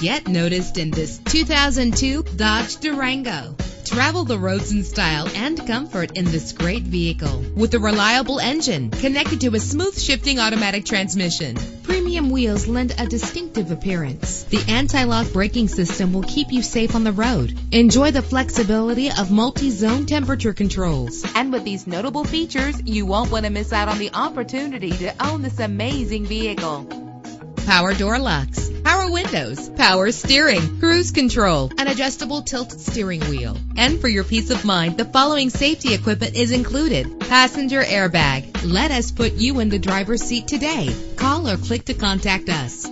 Get noticed in this 2002 Dodge Durango. Travel the roads in style and comfort in this great vehicle with a reliable engine connected to a smooth shifting automatic transmission. Premium wheels lend a distinctive appearance. The anti-lock braking system will keep you safe on the road. Enjoy the flexibility of multi-zone temperature controls. And with these notable features, you won't want to miss out on the opportunity to own this amazing vehicle power door locks, power windows, power steering, cruise control, an adjustable tilt steering wheel. And for your peace of mind, the following safety equipment is included. Passenger airbag. Let us put you in the driver's seat today. Call or click to contact us.